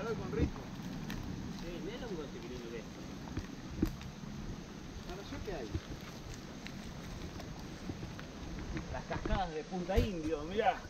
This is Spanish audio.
calor con rico. Sí, me lo un de esto. ¿Para yo qué hay? Las cascadas de Punta Indio, mirá.